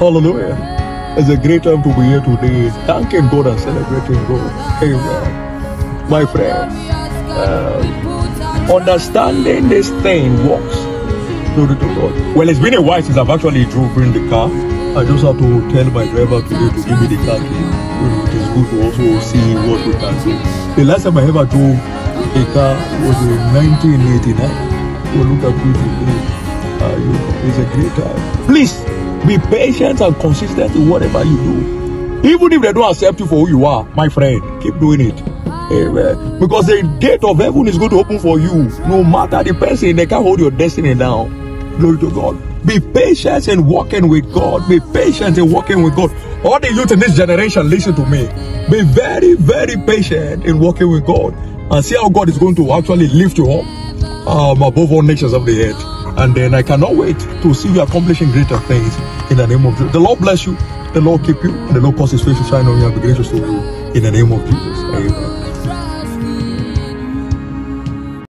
Hallelujah. It's a great time to be here today, thanking God and celebrating God. Amen. My friend, uh, understanding this thing works. Glory to God. Well, it's been a while since I've actually driven the car. I just have to tell my driver today to give me the car key. It is good to also see what we can do. The last time I ever drove a car was in 1989. Well, look at today. A great. Please be patient and consistent in whatever you do. Even if they don't accept you for who you are, my friend, keep doing it. Amen. Because the gate of heaven is going to open for you. No matter the person, they can't hold your destiny down. Glory to God. Be patient in walking with God. Be patient in walking with God. All the youth in this generation, listen to me. Be very, very patient in walking with God and see how God is going to actually lift you up um, above all nations of the earth. And then I cannot wait to see you accomplishing greater things in the name of Jesus. The Lord bless you. The Lord keep you. And the Lord cause his face to shine on you and be gracious to you in the name of Jesus. Amen.